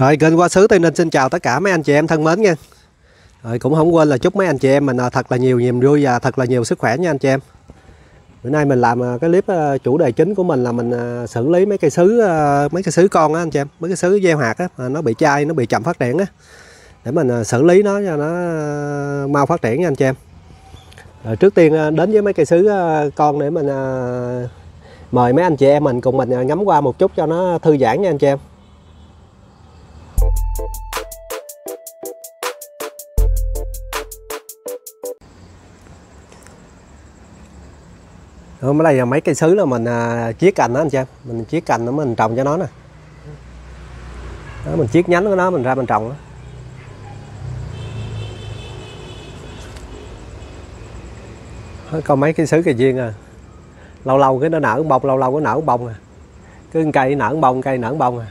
Rồi kênh qua xứ Tây Ninh xin chào tất cả mấy anh chị em thân mến nha. Rồi cũng không quên là chúc mấy anh chị em mình à, thật là nhiều niềm vui và thật là nhiều sức khỏe nha anh chị em. Bữa nay mình làm à, cái clip à, chủ đề chính của mình là mình xử lý mấy cây sứ mấy cây sứ con á anh chị em, mấy cái sứ gieo hạt á mà nó bị chai, nó bị chậm phát triển á. Để mình xử lý nó cho nó mau phát triển nha anh chị em. Rồi trước tiên đến với mấy cây sứ con để mình mời mấy anh chị em mình cùng mình ngắm qua một chút cho nó thư giãn nha anh chị em. Ở đây là mấy cây sứ là mình à, chiết cành đó anh chị em. Mình chiết cành nó mình trồng cho nó nè. Đó, mình chiết nhánh của nó mình ra mình trồng đó. còn mấy cây sứ cây duyên à. Lâu lâu cái nó nở bông lâu lâu cái nở bông à. Cứ cây nở bông cây nở bông à.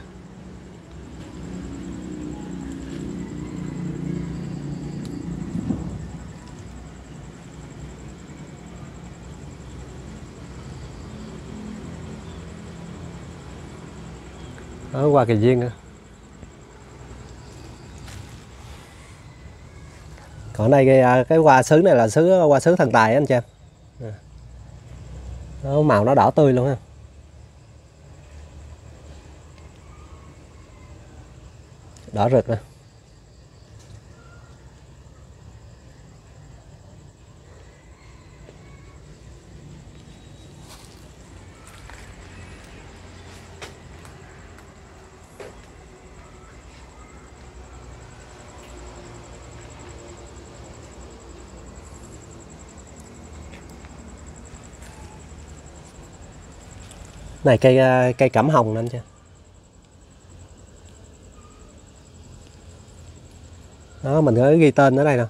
Ở qua kỳ duyên nữa còn đây cái, à, cái hoa sứ này là sứ hoa sứ thần tài anh chị em. Nó màu nó đỏ tươi luôn ha. Đỏ rực nè này, cây à, cây cẩm hồng anh chưa đó, mình có ghi tên ở đây nè.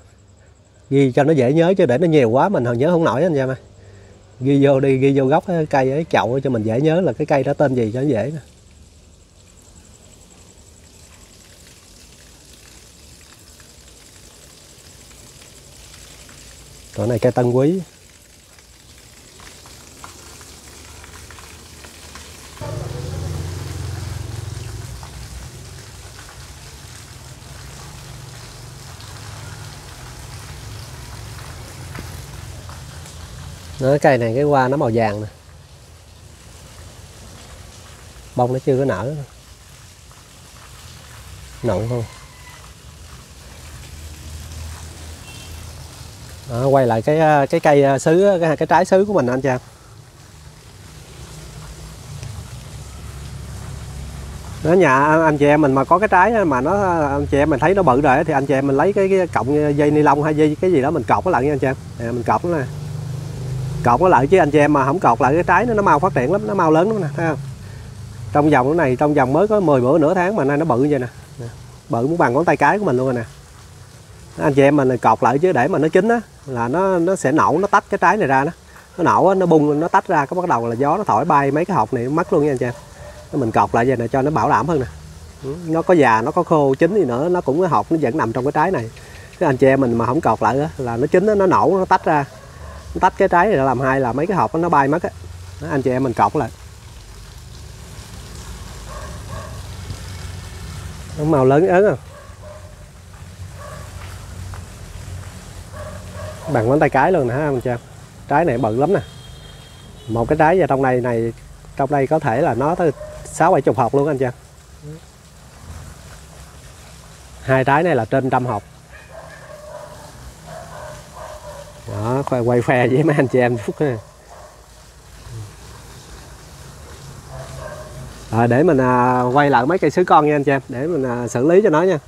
Ghi cho nó dễ nhớ chứ để nó nhiều quá mình nhớ không nổi anh em ơi. Ghi vô đi, ghi vô góc cái cây ấy, chậu cho mình dễ nhớ là cái cây đó tên gì cho nó dễ nè. Còn này cây tân quý. Nó cây này cái hoa nó màu vàng nè. Bông nó chưa có nở. Nọng không? Đó, quay lại cái cái cây à, sứ cái, cái trái sứ của mình anh chàng nó nhà anh chị em mình mà có cái trái mà nó anh chị em mình thấy nó bự rồi thì anh chị em mình lấy cái, cái cọng dây ni lông hay dây cái gì đó mình cọc nó lại nha anh chị em à, mình cọc nó nè cột nó lại chứ anh chị em mà không cột lại cái trái nó nó mau phát triển lắm nó mau lớn lắm nè thấy không? Trong vòng cái này trong vòng mới có 10 bữa nửa tháng mà nay nó bự như vậy nè. Bự muốn bằng ngón tay cái của mình luôn rồi nè. Anh chị em mình cột lại chứ để mà nó chín á là nó nó sẽ nổ nó tách cái trái này ra đó. Nó nổ nó bung nó tách ra có bắt đầu là gió nó thổi bay mấy cái hộp này mất luôn nha anh chị em. Mình cột lại vậy này cho nó bảo đảm hơn nè. Ừ, nó có già nó có khô chín gì nữa nó cũng cái hộp nó vẫn nằm trong cái trái này. Cái anh chị em mình mà không cột lại đó, là nó chín đó, nó nổ nó tách ra tách cái trái này làm hai, là mấy cái hộp nó bay mất á. Anh chị em mình cọc lại. Nó màu lớn ớn không à. bằng ngón tay cái luôn nè, ha, anh chị trái này bự lắm nè. Một cái trái vào trong này này, trong đây có thể là nó tới sáu bảy chục hộp luôn anh chị hai trái này là trên trăm hộp. Đó quay khoe với mấy anh chị em phút ha. À, để mình à, quay lại mấy cây sứ con nha anh chị em để mình à, xử lý cho nó nha.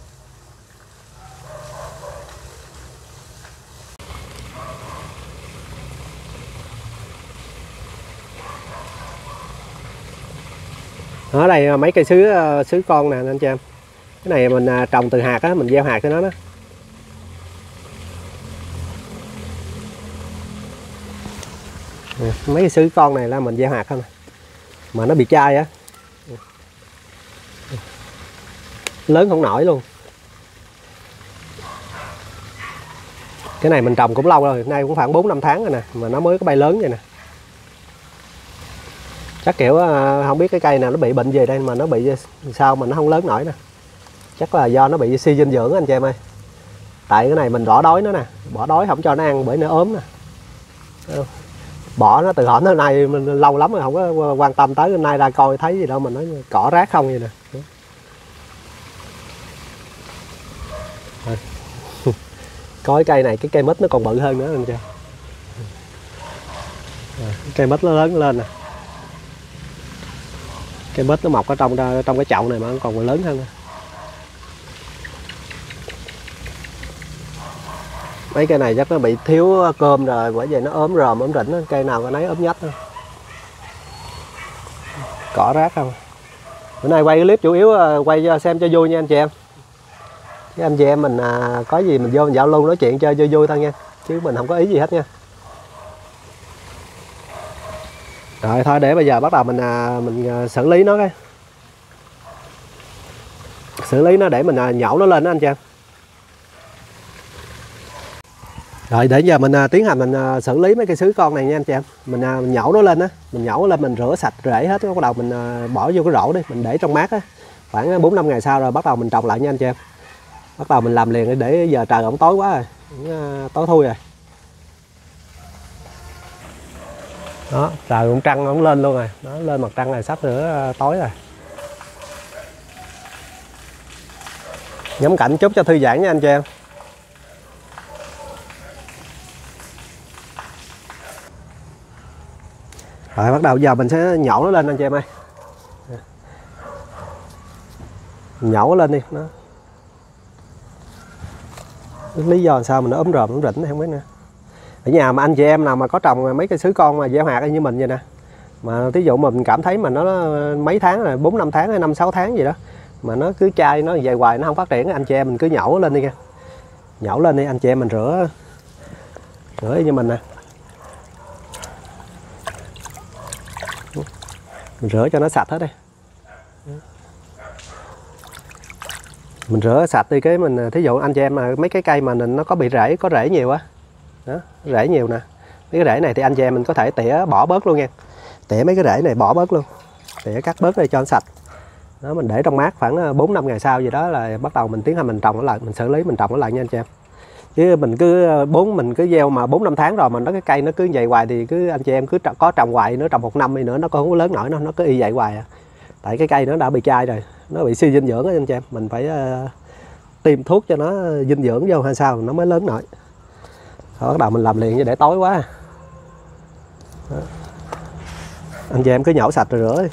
Ở đây à, mấy cây sứ à, sứ con nè anh chị em. Cái này mình à, trồng từ hạt á mình gieo hạt cho nó đó. Ừ, mấy cái sứ con này là mình gieo hạt không? Mà nó bị chai á. Lớn không nổi luôn. Cái này mình trồng cũng lâu rồi, nay cũng khoảng 4 năm tháng rồi nè, mà nó mới có bay lớn vậy nè. Chắc kiểu à, không biết cái cây nào nó bị bệnh gì đây mà nó bị à, sao mà nó không lớn nổi nè. Chắc là do nó bị suy dinh dưỡng anh chị em ơi. Tại cái này mình bỏ đói nó nè, bỏ đói không cho nó ăn bởi nó ốm nè bỏ nó từ hổm tới nay, mình lâu lắm rồi không có quan tâm tới, nay ra coi thấy gì đâu, mình nói cỏ rác không vậy nè. Có cái cây này, cái cây mít nó còn bự hơn nữa, anh chưa cây mít nó lớn lên nè. Cây mít nó mọc ở trong trong cái chậu này mà nó còn lớn hơn mấy cây này chắc nó bị thiếu ờ, cơm rồi bởi vậy nó ốm ròm ốm rỉnh cây nào có nấy ốm nhất thôi cỏ rác không? Bữa nay quay clip chủ yếu ờ, quay cho xem cho vui nha anh chị em. Chứ anh chị em mình à, có gì mình vô mình giao lưu nói chuyện chơi cho vui thôi nha. Chứ mình không có ý gì hết nha. Rồi thôi để bây giờ bắt đầu mình à, mình à, xử lý nó cái. Xử lý nó để mình à, nhổ nó lên đó anh chị em. Rồi để giờ mình à, tiến hành mình à, xử lý mấy cây sứ con này nha anh chị em. Mình, à, mình nhổ nó lên á. Mình nhổ lên mình rửa sạch rễ hết. Bắt đầu mình à, bỏ vô cái rổ đi mình để trong mát á. Khoảng à, 4 năm ngày sau rồi bắt đầu mình trồng lại nha anh chị em. Bắt đầu mình làm liền để giờ trời cũng tối quá rồi. À, tối thui rồi. Đó trời cũng trăng cũng lên luôn rồi. Nó lên mặt trăng này sắp nữa à, tối rồi. Ngắm cảnh chút cho thư giãn nha anh chị em. Rồi, bắt đầu, giờ mình sẽ nhổ nó lên anh chị em ơi. Nhổ lên đi, nó lý do sao mình nó ốm rộm ốm rỉnh không biết nữa. Ở nhà mà anh chị em nào mà có trồng mấy cây sứ con mà gieo hạt như mình vậy nè. Mà thí dụ mình cảm thấy mà nó mấy tháng rồi, bốn năm tháng hay năm sáu tháng gì đó, mà nó cứ chai, nó dài hoài, nó không phát triển, anh chị em mình cứ nhổ lên đi nha nhổ lên đi, anh chị em mình rửa rửa như mình nè. Rửa cho nó sạch hết đi. Mình rửa sạch đi cái mình, thí dụ anh chị em mà mấy cái cây mà nó có bị rễ, có rễ nhiều á. Đó, rễ nhiều nè. Mấy cái rễ này thì anh chị em mình có thể tỉa bỏ bớt luôn nha. Tỉa mấy cái rễ này bỏ bớt luôn. Tỉa cắt bớt đây cho nó sạch. Đó, mình để trong mát khoảng ờ, 4 năm ngày sau gì đó là bắt đầu mình tiến hành mình trồng nó lại, mình xử lý, mình trồng nó lại nha anh chị em chứ mình cứ ờ, bốn mình cứ gieo mà bốn năm tháng rồi mà nó cái cây nó cứ vậy hoài thì cứ anh chị em cứ có trồng hoài nữa trồng một năm đi nữa nó không có lớn nổi nó nó cứ y vậy hoài à. tại cái cây nó đã bị chai rồi nó bị suy dinh dưỡng á anh chị em. Mình phải uh, tiêm thuốc cho nó dinh dưỡng vô hay sao nó mới lớn nổi. Thôi bắt đầu mình làm liền cho để tối quá à. Đó. anh chị em cứ nhổ sạch rồi rửa đi.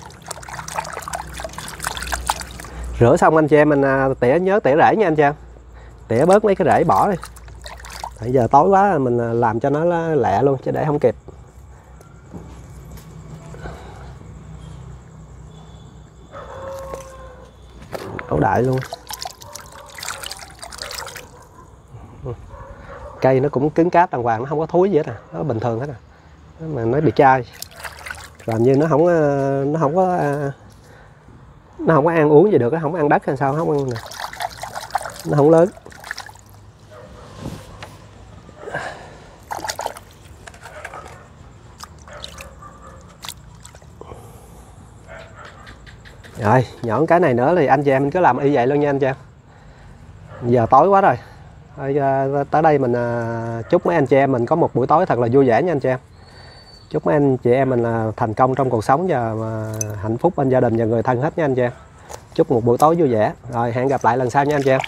Rửa xong anh chị em mình à, tỉa nhớ tỉa rễ nha anh chị em. Tỉa bớt mấy cái rễ bỏ đi bây giờ tối quá, mình à, làm cho nó lẹ luôn chứ để không kịp. Ấu đại luôn. Cây nó cũng cứng cáp đàng hoàng, nó không có thối gì hết à nó bình thường hết à. Mà nó bị chai. Làm như nó không à, nó không có à, nó không có ăn uống gì được nó không ăn đất hay sao nó không ăn nè. Nó không lớn. Rồi nhọn cái này nữa thì anh chị em mình cứ làm y vậy luôn nha anh chị em. Giờ tối quá rồi. Thôi, ờ, tới đây mình ờ, chúc mấy anh chị em mình có một buổi tối thật là vui vẻ nha anh chị em. Chúc mấy anh chị em mình là thành công trong cuộc sống và hạnh phúc bên gia đình và người thân hết nha anh chị em. Chúc một buổi tối vui vẻ. Rồi hẹn gặp lại lần sau nha anh chị em.